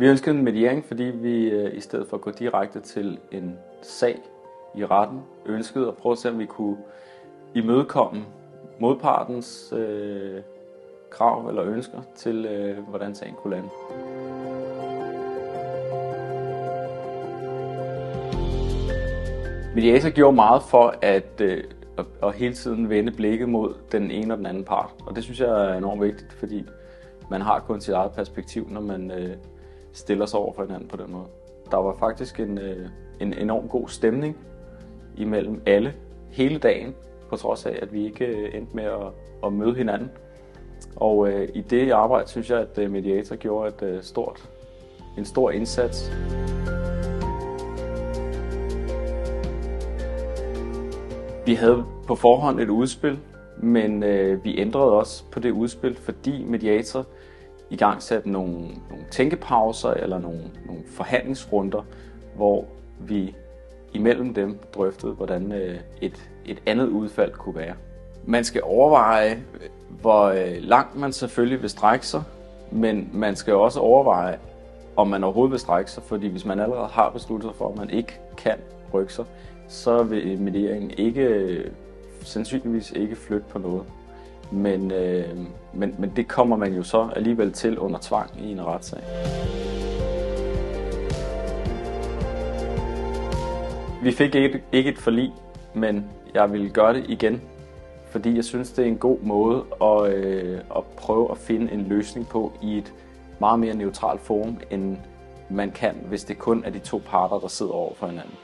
Vi ønskede en mediering, fordi vi øh, i stedet for at gå direkte til en sag i retten, ønskede at prøve at se, om vi kunne imødekomme modpartens øh, krav eller ønsker til, øh, hvordan sagen kunne lande. Mediator gjorde meget for at, øh, at, at hele tiden vende blikket mod den ene og den anden part. Og det synes jeg er enormt vigtigt, fordi man har kun sit eget perspektiv, når man øh, stiller sig over for hinanden på den måde. Der var faktisk en, øh, en enorm god stemning imellem alle hele dagen, på trods af, at vi ikke øh, endte med at, at møde hinanden. Og øh, i det arbejde synes jeg, at øh, Mediator gjorde et øh, stort, en stor indsats. Vi havde på forhånd et udspil, men øh, vi ændrede også på det udspil, fordi Mediator i gang sat nogle, nogle tænkepauser eller nogle, nogle forhandlingsrunder, hvor vi imellem dem drøftede, hvordan øh, et, et andet udfald kunne være. Man skal overveje, hvor øh, langt man selvfølgelig vil strække sig, men man skal også overveje, om man overhovedet vil strække sig, fordi hvis man allerede har besluttet sig for, at man ikke kan rykke sig, så vil medieringen ikke, øh, sandsynligvis ikke flytte på noget. Men, øh, men, men det kommer man jo så alligevel til under tvang i en retssag. Vi fik ikke, ikke et forlig, men jeg vil gøre det igen, fordi jeg synes, det er en god måde at, øh, at prøve at finde en løsning på i et meget mere neutralt forum, end man kan, hvis det kun er de to parter, der sidder over for hinanden.